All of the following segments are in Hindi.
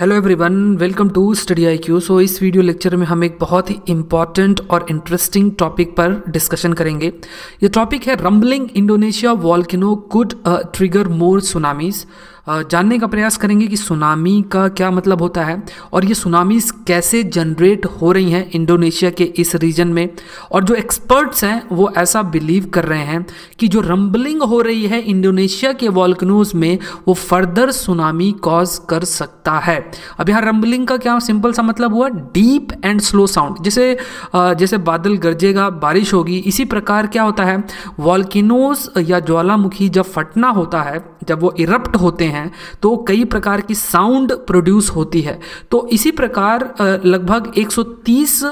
Hello everyone welcome to study I Q so इस वीडियो लेक्चर में हम एक बहुत ही इंपॉर्टेंट और इंटरेस्टिंग टॉपिक पर डिस्कशन करेंगे। ये टॉपिक है rumbling Indonesia volcano could trigger more tsunamis जानने का प्रयास करेंगे कि सुनामी का क्या मतलब होता है और ये सुनामीज कैसे जनरेट हो रही हैं इंडोनेशिया के इस रीजन में। और जो एक्सपर्ट्स हैं, वो ऐसा बिलीव कर रहे हैं कि जो रंबलिंग हो रही है इंडोनेशिया के वॉल्कनोज में, वो फर्दर सुनामी कॉज कर सकता है। अब यहाँ रंबलिंग का क्या सिंपल सा मतलब हुआ? डीप एंड स्लो साउंड जैसे जैसे बादल गरजेगा, बारिश होगी, इसी प्रकार क्या होता है? वॉल्किनोज या ज्वालामुखी जब फटना होता है, जब वो इरप्ट होते हैं तो कई प्रकार की साउंड प्रोड्यूस होती है। तो इसी प्रकार लगभग 130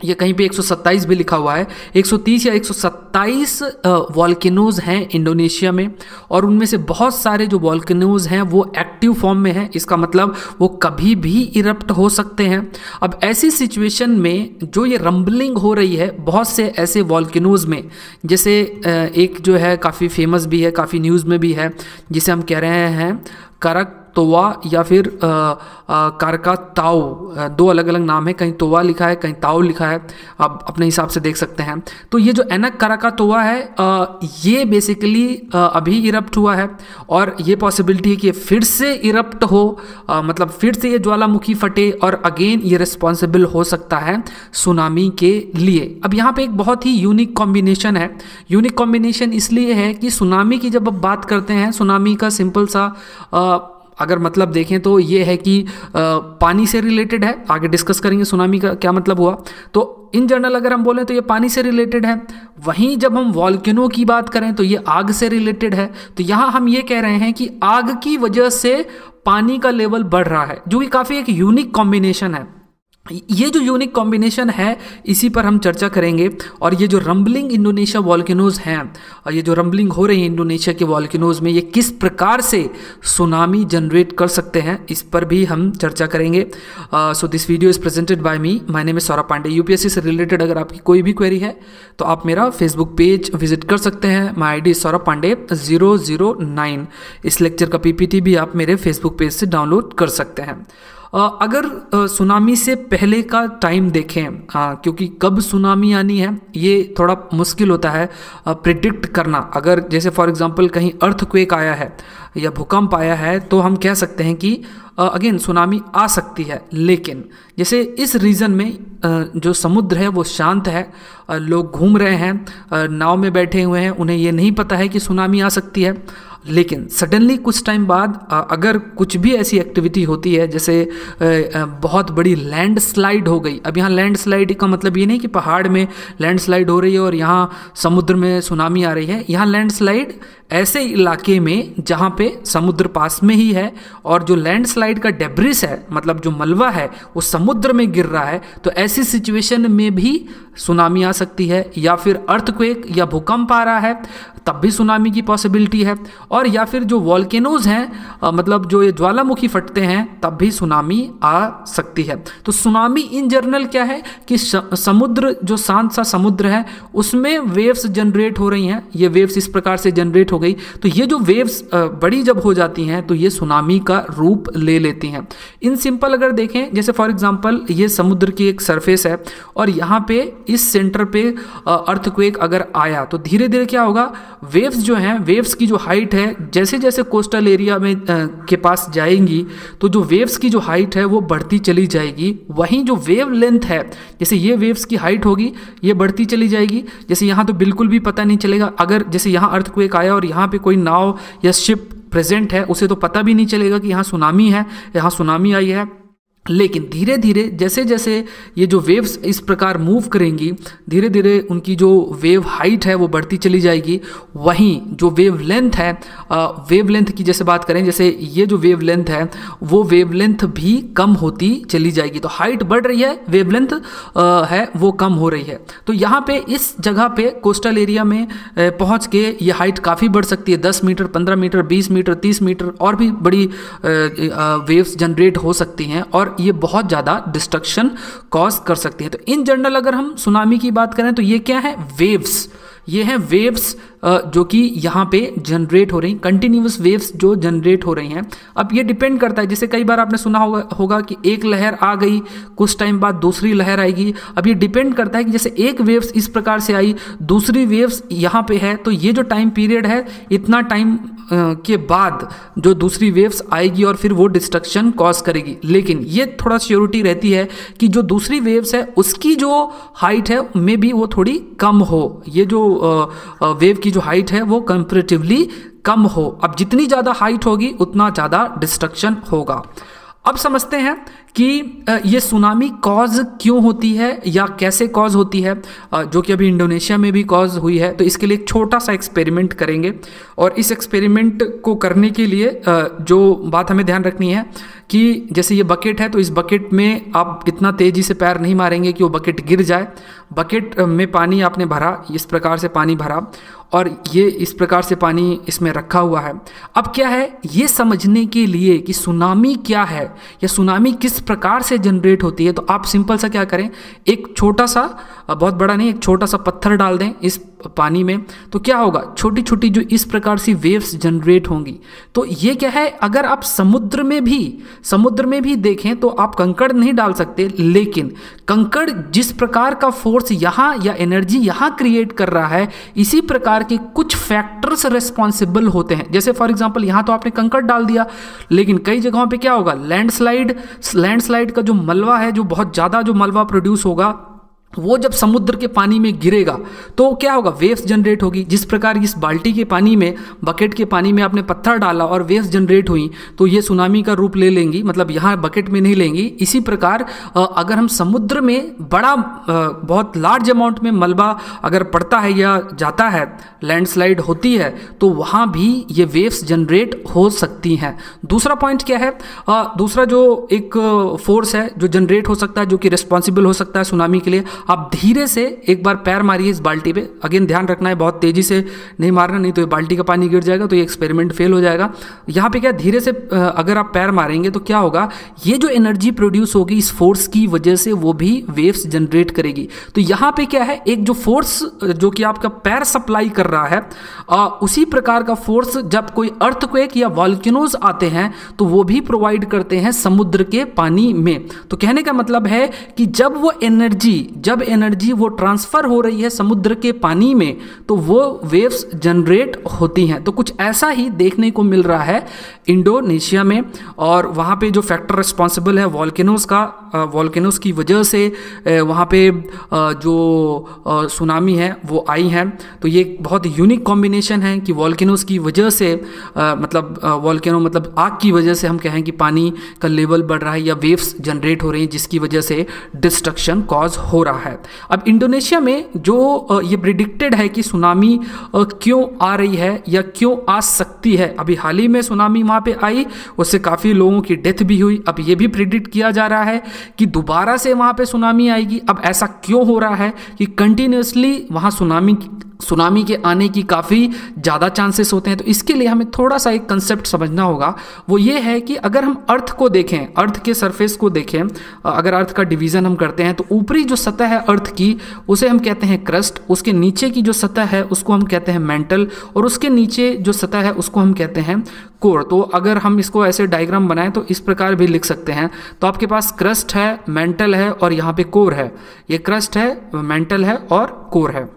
ये कहीं पे 127 भी लिखा हुआ है। 130 या 127 वॉल्केनोज हैं इंडोनेशिया में, और उनमें से बहुत सारे जो वॉल्केनोज हैं, वो एक्टिव फॉर्म में हैं। इसका मतलब वो कभी भी इरप्ट हो सकते हैं। अब ऐसी सिचुएशन में जो ये रंबलिंग हो रही है, बहुत से ऐसे वॉल्केनोज में, जैसे एक जो है काफ़ी फ़ेमस भी है, काफ़ी न्यूज़ में भी है, जिसे हम कह रहे हैं करक तोवा या फिर कारका ताओ दो अलग अलग नाम है कहीं तोवा लिखा है कहीं ताओ लिखा है आप अपने हिसाब से देख सकते हैं। तो ये जो एनक काराका तोवा है ये बेसिकली अभी इरप्ट हुआ है और ये पॉसिबिलिटी है कि फिर से इरप्ट हो मतलब फिर से ये ज्वालामुखी फटे और अगेन ये रिस्पॉन्सिबल हो सकता है सुनामी के लिए। अब यहाँ पे एक बहुत ही यूनिक कॉम्बिनेशन है। यूनिक कॉम्बिनेशन इसलिए है कि सुनामी की जब आप बात करते हैं सुनामी का सिंपल सा आ, अगर मतलब देखें तो ये है कि पानी से रिलेटेड है। आगे डिस्कस करेंगे सुनामी का क्या मतलब हुआ। तो इन जनरल अगर हम बोलें तो ये पानी से रिलेटेड है। वहीं जब हम वॉल्किनो की बात करें तो ये आग से रिलेटेड है। तो यहाँ हम ये कह रहे हैं कि आग की वजह से पानी का लेवल बढ़ रहा है, जो कि काफ़ी एक यूनिक कॉम्बिनेशन है। ये जो यूनिक कॉम्बिनेशन है, इसी पर हम चर्चा करेंगे। और ये जो रंबलिंग इंडोनेशिया वॉल्किनोज हैं, और ये जो रंबलिंग हो रही है इंडोनेशिया के वॉल्किनोज में, ये किस प्रकार से सुनामी जनरेट कर सकते हैं, इस पर भी हम चर्चा करेंगे। So this video is presented by me my name Saurabh Pandey UPSC से रिलेटेड अगर आपकी कोई भी क्वेरी है तो आप मेरा फेसबुक पेज विज़िट कर सकते हैं। My I D Saurabh Pandey zero zero nine इस लेक्चर का पीपीटी भी आप मेरे फेसबुक पेज से डाउनलोड कर सकते हैं। अगर सुनामी से पहले का टाइम देखें क्योंकि कब सुनामी आनी है, ये थोड़ा मुश्किल होता है प्रिडिक्ट करना। अगर जैसे फॉर एग्जांपल कहीं अर्थक्वेक आया है, या भूकंप आया है तो हम कह सकते हैं कि अगेन सुनामी आ सकती है, लेकिन जैसे इस रीजन में जो समुद्र है, वो शांत है लोग घूम रहे हैं नाव में बैठे हुए हैं, उन्हें ये नहीं पता है कि सुनामी आ सकती है। लेकिन सडनली कुछ टाइम बाद अगर कुछ भी ऐसी एक्टिविटी होती है, जैसे बहुत बड़ी लैंड स्लाइड हो गई। अब यहाँ लैंड स्लाइड का मतलब ये नहीं कि पहाड़ में लैंड स्लाइड हो रही है और यहाँ समुद्र में सुनामी आ रही है। यहाँ लैंड स्लाइड ऐसे इलाके में, जहाँ पे समुद्र पास में ही है और जो लैंड स्लाइड का डेब्रिस है मतलब जो मलबा है, वो समुद्र में गिर रहा है तो ऐसी सिचुएशन में भी सुनामी आ सकती है या फिर अर्थक्वेक या भूकंप आ रहा है, तब भी सुनामी की पॉसिबिलिटी है। और या फिर जो वॉल्केनोज हैं मतलब जो ये ज्वालामुखी फटते हैं, तब भी सुनामी आ सकती है। तो सुनामी इन जनरल क्या है कि समुद्र, जो शांत सा समुद्र है, उसमें वेव्स जनरेट हो रही हैं। ये वेव्स इस प्रकार से जनरेट हो गई। तो ये जो वेव्स बड़ी जब हो जाती हैं तो ये सुनामी का रूप ले लेती हैं। इन सिंपल अगर देखें, जैसे फॉर एग्ज़ाम्पल ये समुद्र की एक सरफेस है और यहाँ पे इस सेंटर पे अर्थक्वेक अगर आया तो धीरे धीरे क्या होगा? वेव्स जो हैं वेव्स की जो हाइट है जैसे जैसे कोस्टल एरिया में आ, के पास जाएँगी तो जो वेव्स की जो हाइट है वो बढ़ती चली जाएगी। वहीं जो वेव लेंथ है जैसे ये वेव्स की हाइट होगी ये बढ़ती चली जाएगी। जैसे यहाँ तो बिल्कुल भी पता नहीं चलेगा अगर जैसे यहाँ अर्थक्वेक आया और यहाँ पर कोई नाव या शिप प्रेजेंट है उसे तो पता भी नहीं चलेगा कि यहाँ सुनामी है यहाँ सुनामी आई है। लेकिन धीरे धीरे जैसे जैसे ये जो वेव्स इस प्रकार मूव करेंगी धीरे धीरे उनकी जो वेव हाइट है वो बढ़ती चली जाएगी। वहीं जो वेव लेंथ है वेव लेंथ की जैसे बात करें, जैसे ये जो वेव लेंथ है, वो वेव लेंथ भी कम होती चली जाएगी। तो हाइट बढ़ रही है वेव लेंथ है, वो कम हो रही है। तो यहाँ पे इस जगह पे कोस्टल एरिया में पहुँच के ये हाइट काफ़ी बढ़ सकती है। दस मीटर, पंद्रह मीटर, बीस मीटर, तीस मीटर और भी बड़ी वेव्स जनरेट हो सकती हैं। और ये बहुत ज़्यादा डिस्ट्रक्शन कॉज कर सकती है। तो इन जनरल अगर हम सुनामी की बात करें तो ये क्या है? वेव्स ये हैं वेव्स जो कि यहाँ पे जनरेट हो रही कंटिन्यूस वेव्स जो जनरेट हो रही हैं। अब ये डिपेंड करता है, जैसे कई बार आपने सुना होगा होगा कि एक लहर आ गई, कुछ टाइम बाद दूसरी लहर आएगी। अब ये डिपेंड करता है कि जैसे एक वेव्स इस प्रकार से आई, दूसरी वेव्स यहाँ पे है तो ये जो टाइम पीरियड है, इतना टाइम के बाद जो दूसरी वेव्स आएगी और फिर वो डिस्ट्रक्शन कॉज करेगी। लेकिन ये थोड़ा श्योरिटी रहती है कि जो दूसरी वेव्स है, उसकी जो हाइट है मे बी वो थोड़ी कम हो। ये जो वेव की जो हाइट है वो कंपेरेटिवली कम हो। अब जितनी ज़्यादा हाइट होगी, उतना ज़्यादा डिस्ट्रक्शन होगा। अब समझते हैं कि ये सुनामी कॉज क्यों होती है या कैसे कॉज होती है? जो कि अभी इंडोनेशिया में भी कॉज हुई है। तो इसके लिए एक छोटा सा एक्सपेरिमेंट करेंगे। और इस एक्सपेरिमेंट को करने के लिए जो बात हमें ध्यान रखनी है कि जैसे ये बकेट है तो इस बकेट में आप इतना तेज़ी से पैर नहीं मारेंगे कि वो बकेट गिर जाए। बकेट में पानी आपने भरा, इस प्रकार से पानी भरा। और ये इस प्रकार से पानी इसमें रखा हुआ है। अब क्या है? ये समझने के लिए कि सुनामी क्या है? या सुनामी किस प्रकार से जनरेट होती है? तो आप सिंपल सा क्या करें? एक छोटा सा, बहुत बड़ा नहीं, एक छोटा सा पत्थर डाल दें इस पानी में। तो क्या होगा? छोटी छोटी जो इस प्रकार सी वेव्स जनरेट होंगी। तो ये क्या है? अगर आप समुद्र में भी, समुद्र में भी देखें तो आप कंकड़ नहीं डाल सकते, लेकिन कंकड़ जिस प्रकार का फोर्स यहाँ या एनर्जी यहाँ क्रिएट कर रहा है, इसी प्रकार के कुछ फैक्टर्स रिस्पॉन्सिबल होते हैं। जैसे फॉर एग्ज़ाम्पल यहाँ तो आपने कंकड़ डाल दिया, लेकिन कई जगहों पर क्या होगा? लैंडस्लाइड लैंडस्लाइड का जो मलबा है, जो बहुत ज़्यादा जो मलबा प्रोड्यूस होगा वो जब समुद्र के पानी में गिरेगा तो क्या होगा? वेव्स जनरेट होगी। जिस प्रकार इस बाल्टी के पानी में, बकेट के पानी में आपने पत्थर डाला और वेव्स जनरेट हुई तो ये सुनामी का रूप ले लेंगी मतलब यहाँ बकेट में नहीं लेंगी। इसी प्रकार अगर हम समुद्र में बड़ा बहुत लार्ज अमाउंट में मलबा अगर पड़ता है या जाता है लैंडस्लाइड होती है तो वहाँ भी ये वेव्स जनरेट हो सकती हैं। दूसरा पॉइंट क्या है? दूसरा जो एक फोर्स है जो जनरेट हो सकता है, जो कि रिस्पॉन्सिबल हो सकता है सुनामी के लिए आप धीरे से एक बार पैर मारिए इस बाल्टी पे। अगेन ध्यान रखना है बहुत तेज़ी से नहीं मारना नहीं तो ये बाल्टी का पानी गिर जाएगा तो ये एक्सपेरिमेंट फेल हो जाएगा। यहाँ पे क्या धीरे से अगर आप पैर मारेंगे तो क्या होगा ये जो एनर्जी प्रोड्यूस होगी इस फोर्स की वजह से वो भी वेव्स जनरेट करेगी। तो यहाँ पे क्या है एक जो फोर्स जो कि आपका पैर सप्लाई कर रहा है आ, उसी प्रकार का फोर्स जब कोई अर्थक्वेक या वॉल्किनोज आते हैं तो वो भी प्रोवाइड करते हैं समुद्र के पानी में। तो कहने का मतलब है कि जब वो एनर्जी जब एनर्जी वो ट्रांसफ़र हो रही है समुद्र के पानी में तो वो वेव्स जनरेट होती हैं। तो कुछ ऐसा ही देखने को मिल रहा है इंडोनेशिया में, और वहाँ पे जो फैक्टर रिस्पॉन्सिबल है वॉल्केनोस का वॉल्केनोस की वजह से वहाँ पे जो सुनामी है, वो आई है। तो ये बहुत यूनिक कॉम्बिनेशन है कि वॉल्केनोस की वजह से मतलब वॉल्केनो मतलब आग की वजह से हम कहें कि पानी का लेवल बढ़ रहा है या वेव्स जनरेट हो रही हैं, जिसकी वजह से डिस्ट्रक्शन कॉज हो रहा है अब इंडोनेशिया में जो ये प्रिडिक्टेड है कि सुनामी क्यों आ रही है या क्यों आ सकती है, अभी हाल ही में सुनामी वहाँ पे आई, उससे काफ़ी लोगों की डेथ भी हुई। अब ये भी प्रिडिक्ट किया जा रहा है कि दोबारा से वहाँ पे सुनामी आएगी। अब ऐसा क्यों हो रहा है कि कंटिन्यूसली वहाँ सुनामी सुनामी के आने की काफ़ी ज़्यादा चांसेस होते हैं। तो इसके लिए हमें थोड़ा सा एक कंसेप्ट समझना होगा। वो ये है कि अगर हम अर्थ को देखें अर्थ के सरफेस को देखें अगर अर्थ का डिवीज़न हम करते हैं तो ऊपरी जो सतह है अर्थ की, उसे हम कहते हैं क्रस्ट, उसके नीचे की जो सतह है, उसको हम कहते हैं मेंटल और उसके नीचे जो सतह है, उसको हम कहते हैं कोर। तो अगर हम इसको ऐसे डायग्राम बनाएँ तो इस प्रकार भी लिख सकते हैं। तो आपके पास क्रस्ट है मेंटल है, और यहाँ पे कोर है। ये क्रस्ट है मेंटल है, और कोर है।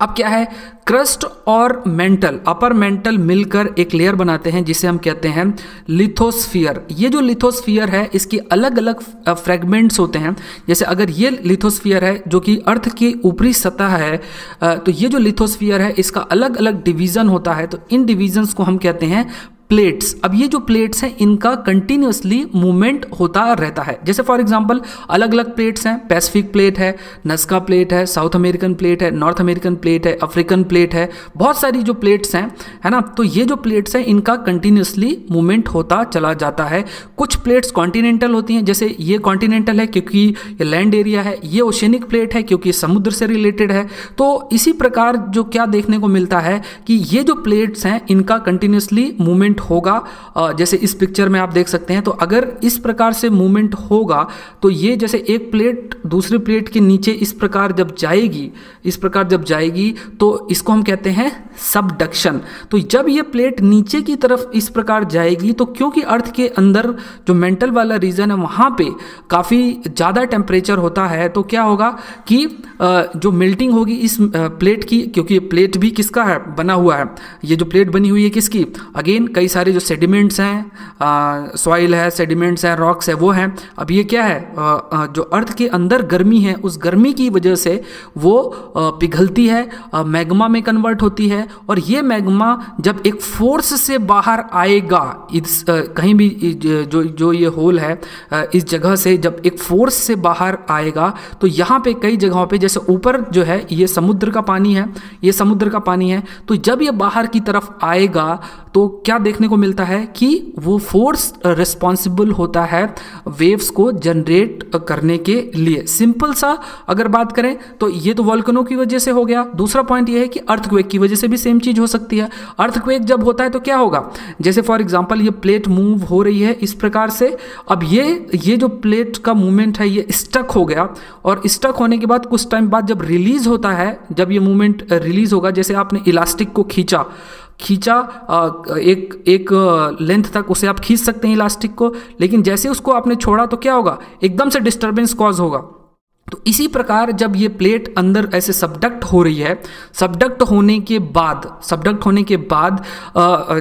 अब क्या है? क्रस्ट और मेंटल अपर मेंटल मिलकर एक लेयर बनाते हैं, जिसे हम कहते हैं लिथोस्फियर ये जो लिथोस्फियर है, इसकी अलग अलग फ्रेगमेंट्स होते हैं। जैसे अगर ये लिथोस्फियर है, जो कि अर्थ की ऊपरी सतह है तो ये जो लिथोस्फियर है, इसका अलग अलग डिवीज़न होता है। तो इन डिवीजन्स को हम कहते हैं प्लेट्स अब ये जो प्लेट्स हैं, इनका कंटिन्यूसली मूवमेंट होता रहता है। जैसे फॉर एग्जांपल अलग अलग प्लेट्स हैं। पैसिफिक प्लेट है नस्का प्लेट है साउथ अमेरिकन प्लेट है नॉर्थ अमेरिकन प्लेट है अफ्रीकन प्लेट है। बहुत सारी जो प्लेट्स हैं, है ना? तो ये जो प्लेट्स हैं, इनका कंटिन्यूसली मूवमेंट होता चला जाता है। कुछ प्लेट्स कॉन्टिनेंटल होती हैं, जैसे ये कॉन्टिनेंटल है क्योंकि ये लैंड एरिया है, ये ओशनिक प्लेट है क्योंकि समुद्र से रिलेटेड है। तो इसी प्रकार जो क्या देखने को मिलता है कि ये जो प्लेट्स हैं, इनका कंटिन्यूसली मूवमेंट मूवमेंट होगा। जैसे इस पिक्चर में आप देख सकते हैं तो अगर इस प्रकार से मूवमेंट होगा तो ये जैसे एक प्लेट दूसरी प्लेट के नीचे इस प्रकार जब जाएगी, इस प्रकार जब जाएगी तो इसको हम कहते हैं सबडक्शन तो जब ये प्लेट नीचे की तरफ़ इस प्रकार जाएगी तो क्योंकि अर्थ के अंदर जो मेंटल वाला रीजन है, वहाँ पे काफ़ी ज़्यादा टेम्परेचर होता है तो क्या होगा कि जो मेल्टिंग होगी इस प्लेट की, क्योंकि प्लेट भी किसका है? बना हुआ है। ये जो प्लेट बनी हुई है किसकी? अगेन कई सारे जो सेडिमेंट्स हैं सॉइल है सेडिमेंट्स हैं रॉक्स है वो हैं। अब ये क्या है? आ, जो अर्थ के अंदर गर्मी है उस गर्मी की वजह से वो पिघलती है मैग्मा में कन्वर्ट होती है और ये मैग्मा जब एक फोर्स से बाहर आएगा इस कहीं भी जो जो ये होल है इस जगह से जब एक फोर्स से बाहर आएगा तो यहाँ पे कई जगहों पे जैसे ऊपर जो है ये समुद्र का पानी है ये समुद्र का पानी है तो जब ये बाहर की तरफ़ आएगा तो क्या देखने को मिलता है कि वो फोर्स रिस्पॉन्सिबल होता है वेव्स को जनरेट करने के लिए। सिंपल सा अगर बात करें तो ये तो वॉल्कनों की वजह से हो गया। दूसरा पॉइंट ये है कि अर्थक्वेक की वजह से भी सेम चीज़ हो सकती है। अर्थक्वेक जब होता है तो क्या होगा? जैसे फॉर एग्ज़ाम्पल ये प्लेट मूव हो रही है इस प्रकार से। अब ये ये जो प्लेट का मूवमेंट है, ये स्टक हो गया और स्टक होने के बाद कुछ टाइम बाद जब रिलीज़ होता है, जब ये मूवमेंट रिलीज़ होगा, जैसे आपने इलास्टिक को खींचा खींचा एक एक लेंथ तक उसे आप खींच सकते हैं इलास्टिक को, लेकिन जैसे उसको आपने छोड़ा तो क्या होगा? एकदम से डिस्टर्बेंस कॉज होगा। तो इसी प्रकार जब ये प्लेट अंदर ऐसे सबडक्ट हो रही है सबडक्ट होने के बाद सबडक्ट होने के बाद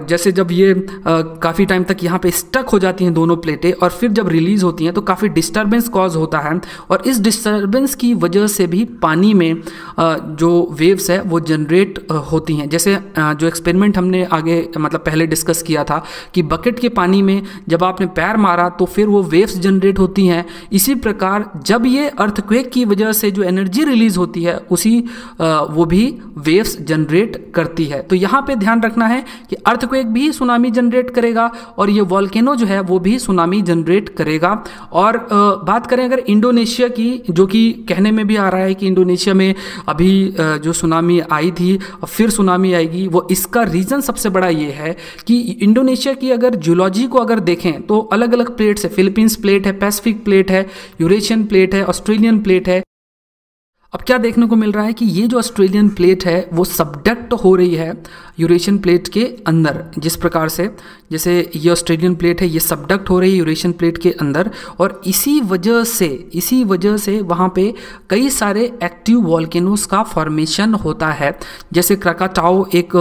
जैसे जब ये काफ़ी टाइम तक यहाँ पे स्टक हो जाती हैं दोनों प्लेटें और फिर जब रिलीज़ होती हैं तो काफ़ी डिस्टर्बेंस कॉज होता है और इस डिस्टर्बेंस की वजह से भी पानी में जो वेव्स है वो जनरेट होती हैं। जैसे जो एक्सपेरिमेंट हमने आगे मतलब पहले डिस्कस किया था कि बकेट के पानी में जब आपने पैर मारा तो फिर वो वेव्स जनरेट होती हैं। इसी प्रकार जब ये अर्थ अर्थक्वेक की वजह से जो एनर्जी रिलीज़ होती है, उसी वो भी वेव्स जनरेट करती है। तो यहाँ पे ध्यान रखना है कि अर्थक्वेक भी सुनामी जनरेट करेगा और ये वॉल्केनो जो है, वो भी सुनामी जनरेट करेगा। और बात करें अगर इंडोनेशिया की, जो कि कहने में भी आ रहा है कि इंडोनेशिया में अभी जो सुनामी आई थी और फिर सुनामी आएगी, वो इसका रीज़न सबसे बड़ा ये है कि इंडोनेशिया की अगर जियोलॉजी को अगर देखें तो अलग अलग प्लेट्स है। फिलीपींस प्लेट है, पैसिफिक प्लेट है, यूरेशियन प्लेट है, ऑस्ट्रेलियन प्लेट है। अब क्या देखने को मिल रहा है कि ये जो ऑस्ट्रेलियन प्लेट है, वो सबडक्ट हो रही है यूरेशियन प्लेट के अंदर। जिस प्रकार से, जैसे ये ऑस्ट्रेलियन प्लेट है, ये सबडक्ट हो रही है यूरेशियन प्लेट के अंदर और इसी वजह से, इसी वजह से वहाँ पे कई सारे एक्टिव वॉल्केनोस का फॉर्मेशन होता है। जैसे क्रकाटाओ एक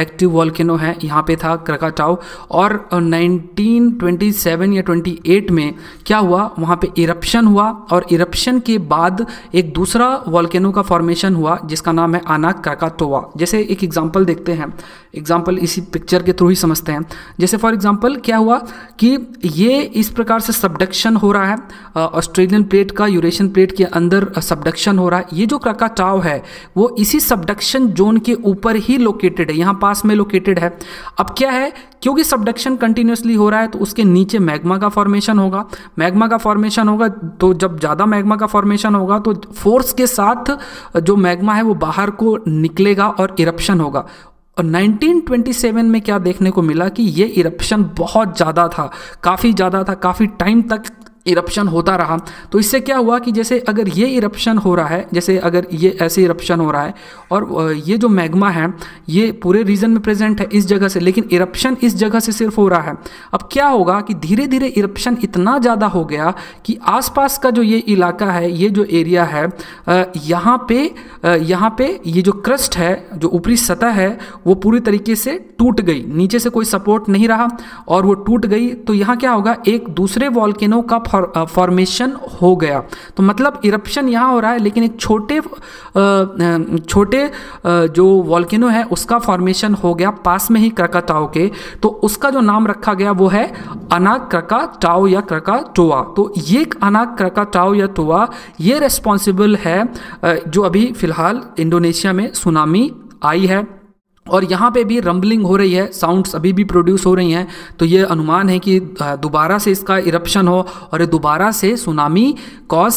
एक्टिव वॉल्केनो है, यहाँ पे था क्रकाटाओ और 1927 या 28 में क्या हुआ, वहाँ पे इरप्शन हुआ और इरप्शन के बाद एक दूसरा वॉल्केनो का फॉर्मेशन हुआ, जिसका नाम है आना क्रकाटोवा जैसे एक एग्ज़ाम्पल देखते हैं। एग्ज़ाम्पल इसी पिक्चर के थ्रू ही समझते हैं। जैसे फॉर एग्ज़ाम्पल क्या हुआ कि ये इस प्रकार से सबडक्शन हो रहा है। ऑस्ट्रेलियन प्लेट का यूरेशियन प्लेट के अंदर सबडक्शन हो रहा है। ये जो क्रकाटाव है, वो इसी सबडक्शन जोन के ऊपर ही लोकेटेड है। यहाँ पास में लोकेटेड है। अब क्या है? क्योंकि सबडक्शन कंटिन्यूसली हो रहा है तो उसके नीचे मैग्मा का फॉर्मेशन होगा। मैग्मा का फॉर्मेशन होगा तो जब ज़्यादा मैग्मा का फॉर्मेशन होगा तो फोर्स के साथ जो मैग्मा है वो बाहर को निकलेगा और इरप्शन होगा। और 1927 में क्या देखने को मिला कि ये इरप्शन बहुत ज़्यादा था, काफ़ी ज़्यादा था, काफ़ी टाइम तक इरप्शन होता रहा तो इससे क्या हुआ कि जैसे अगर ये इरप्शन हो रहा है, जैसे अगर ये ऐसे इरप्शन हो रहा है, और ये जो मैग्मा है, ये पूरे रीजन में प्रेजेंट है इस जगह से, लेकिन इरप्शन इस जगह से सिर्फ़ हो रहा है। अब क्या होगा कि धीरे धीरे इरप्शन इतना ज़्यादा हो गया कि आसपास का जो ये इलाका है, ये जो एरिया है यहाँ पे यहाँ पे ये जो क्रस्ट है, जो ऊपरी सतह है, वो पूरी तरीके से टूट गई। नीचे से कोई सपोर्ट नहीं रहा, और वो टूट गई तो यहाँ क्या होगा, एक दूसरे वॉल्केनो का फॉर्मेशन हो गया। तो मतलब इरप्शन यहाँ हो रहा है, लेकिन एक छोटे छोटे जो वॉल्किनो है, उसका फॉर्मेशन हो गया पास में ही क्रकाटाओ के। तो उसका जो नाम रखा गया वो है अनाक क्रकाटाओ या क्रकाटोआ तो ये अनाक क्रकाटाओ या टोआ ये रेस्पॉन्सिबल है जो अभी फ़िलहाल इंडोनेशिया में सुनामी आई है। और यहाँ पे भी रंबलिंग हो रही है साउंड्स अभी भी प्रोड्यूस हो रही हैं तो ये अनुमान है कि दोबारा से इसका इरप्शन हो और ये दोबारा से सुनामी कॉज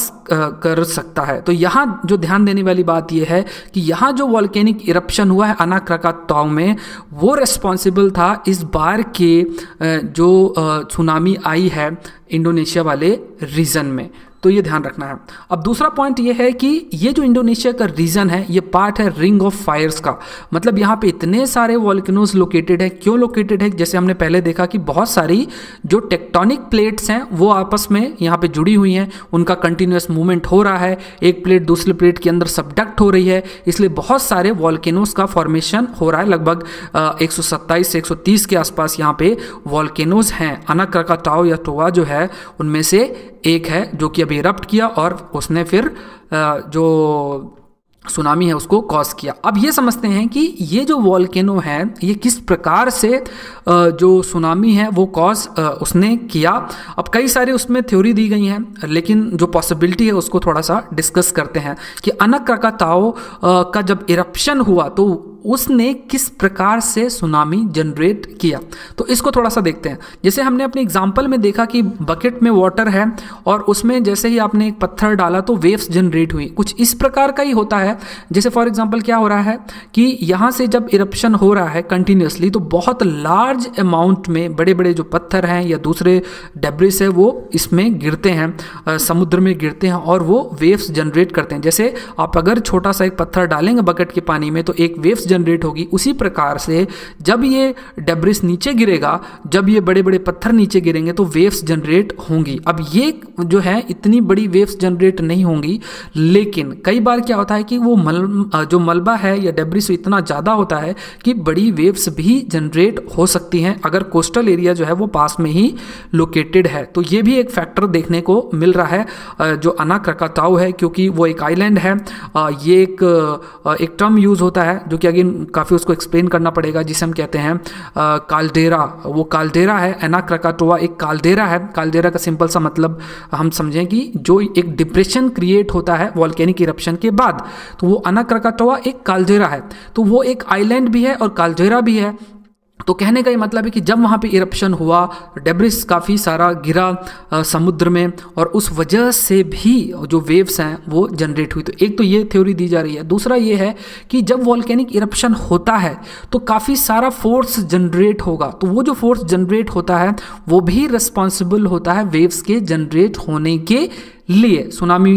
कर सकता है। तो यहाँ जो ध्यान देने वाली बात यह है कि यहाँ जो वॉल्केनिक इरप्शन हुआ है अनाक्रकाताओ में, वो रिस्पॉन्सिबल था इस बार के जो सुनामी आई है इंडोनेशिया वाले रीजन में। तो ये ध्यान रखना है। अब दूसरा पॉइंट ये है कि ये जो इंडोनेशिया का रीजन है, ये पार्ट है रिंग ऑफ़ फायर्स का। मतलब यहाँ पे इतने सारे वॉल्कनोज लोकेटेड है। क्यों लोकेटेड है? जैसे हमने पहले देखा कि बहुत सारी जो टेक्टोनिक प्लेट्स हैं, वो आपस में यहाँ पे जुड़ी हुई हैं। उनका कंटिन्यूस मूवमेंट हो रहा है। एक प्लेट दूसरे प्लेट के अंदर सबडक्ट हो रही है। इसलिए बहुत सारे वॉल्केनोज का फॉर्मेशन हो रहा है। लगभग एक सौ सत्ताईस से एक सौ तीस के आसपास यहाँ पे वॉल्केनोज हैं। अनाक्रकाटाओ या टोवा जो है, उनमें से एक है जो कि अभी इरप्ट किया और उसने फिर जो सुनामी है उसको कॉज किया। अब ये समझते हैं कि ये जो वॉल्केनो है, ये किस प्रकार से जो सुनामी है, वो कॉज उसने किया। अब कई सारे उसमें थ्योरी दी गई हैं, लेकिन जो पॉसिबिलिटी है उसको थोड़ा सा डिस्कस करते हैं कि अनक ताओ का जब इरप्शन हुआ तो उसने किस प्रकार से सुनामी जनरेट किया। तो इसको थोड़ा सा देखते हैं। जैसे हमने अपने एग्ज़ाम्पल में देखा कि बकेट में वाटर है, और उसमें जैसे ही आपने एक पत्थर डाला तो वेव्स जनरेट हुई। कुछ इस प्रकार का ही होता है जैसे फॉर एग्ज़ाम्पल क्या हो रहा है कि यहाँ से जब इरप्शन हो रहा है कंटिन्यूसली तो बहुत लार्ज अमाउंट में बड़े बड़े जो पत्थर हैं या दूसरे डेब्रिस है, वो इसमें गिरते हैं समुद्र में गिरते हैं और वो वेव्स जनरेट करते हैं। जैसे आप अगर छोटा सा एक पत्थर डालेंगे बकेट के पानी में तो एक वेव्स जनरेट होगी। उसी प्रकार से जब ये डेब्रिस नीचे गिरेगा, जब ये बड़े बड़े पत्थर नीचे गिरेंगे तो वेव्स जनरेट होंगी। अब ये जो है, इतनी बड़ी वेव्स जनरेट नहीं होंगी, लेकिन कई बार क्या होता है कि वो मल जो मलबा है या डेब्रिस इतना ज़्यादा होता है कि बड़ी वेव्स भी जनरेट हो सकती हैं। अगर कोस्टल एरिया जो है वो पास में ही लोकेटेड है तो ये भी एक फैक्टर देखने को मिल रहा है जो अना है, क्योंकि वो एक आइलैंड है। ये एक एक टर्म यूज़ होता है, जो कि अगेन काफ़ी उसको एक्सप्लेन करना पड़ेगा, जिसे हम कहते हैं कालडेरा वो कालडेरा है एना क्रकाटोवा एक कालडेरा है। कालडेरा का सिंपल सा मतलब हम समझें कि जो एक डिप्रेशन क्रिएट होता है वॉल्केनिक इरप्शन के बाद। तो वो अना क्रकाटोवा एक कालजेरा है। तो वो एक आइलैंड भी है और कालजेरा भी है। तो कहने का ये मतलब है कि जब वहाँ पे इरप्शन हुआ डेब्रिस काफ़ी सारा गिरा आ, समुद्र में और उस वजह से भी जो वेव्स हैं वो जनरेट हुई। तो एक तो ये थ्योरी दी जा रही है। दूसरा ये है कि जब वॉल्केनिक इरप्शन होता है तो काफ़ी सारा फोर्स जनरेट होगा। तो वो जो फोर्स जनरेट होता है वो भी रिस्पॉन्सिबल होता है वेव्स के जनरेट होने के लिए सुनामी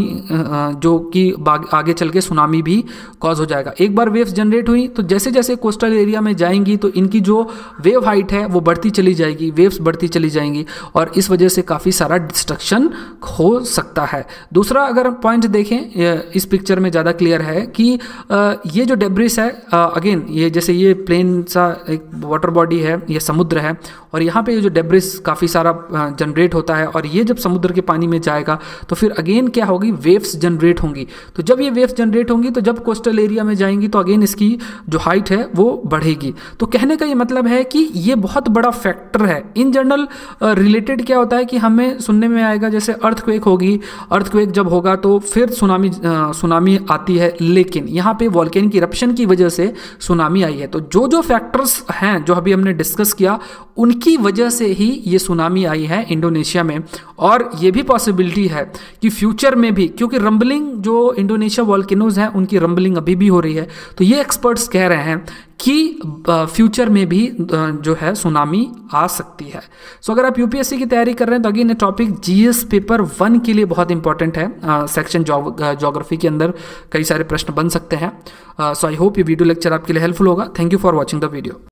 जो कि आगे चल के सुनामी भी कॉज हो जाएगा। एक बार वेव्स जनरेट हुई तो जैसे जैसे कोस्टल एरिया में जाएँगी तो इनकी जो वेव हाइट है, वो बढ़ती चली जाएगी वेव्स बढ़ती चली जाएँगी, और इस वजह से काफ़ी सारा डिस्ट्रक्शन हो सकता है। दूसरा अगर पॉइंट देखें इस पिक्चर में ज़्यादा क्लियर है कि ये जो डेब्रिस है अगेन ये जैसे ये प्लेन सा एक वाटर बॉडी है, ये समुद्र है, और यहाँ पे जो डेब्रिस काफ़ी सारा जनरेट होता है, और ये जब समुद्र के पानी में जाएगा तो फिर अगेन क्या होगी? वेव्स जनरेट होंगी। तो जब ये वेव्स जनरेट होंगी तो जब कोस्टल एरिया में जाएँगी तो अगेन इसकी जो हाइट है, वो बढ़ेगी। तो कहने का ये मतलब है कि ये बहुत बड़ा फैक्टर है। इन जनरल रिलेटेड क्या होता है कि हमें सुनने में आएगा, जैसे अर्थक्वेक होगी। अर्थक्वेक जब होगा तो फिर सुनामी सुनामी आती है। लेकिन यहाँ पे वॉल्केनिक इरप्शन की वजह से सुनामी आई है। तो जो जो फैक्टर्स हैं, जो अभी हमने डिस्कस किया, उनकी वजह से ही ये सुनामी आई है इंडोनेशिया में। और ये भी पॉसिबिलिटी है। कि फ्यूचर में भी, क्योंकि रंबलिंग जो इंडोनेशिया वॉल्किनोज हैं, उनकी रंबलिंग अभी भी हो रही है। तो ये एक्सपर्ट्स कह रहे हैं कि फ्यूचर में भी जो है सुनामी आ सकती है। सो अगर आप यूपीएससी की तैयारी कर रहे हैं तो अगेन ये टॉपिक जीएस पेपर वन के लिए बहुत इंपॉर्टेंट है। सेक्शन जोग्राफी के अंदर कई सारे प्रश्न बन सकते हैं। सो आई होप ये वीडियो लेक्चर आपके लिए हेल्पफुल होगा। Thank you for watching the video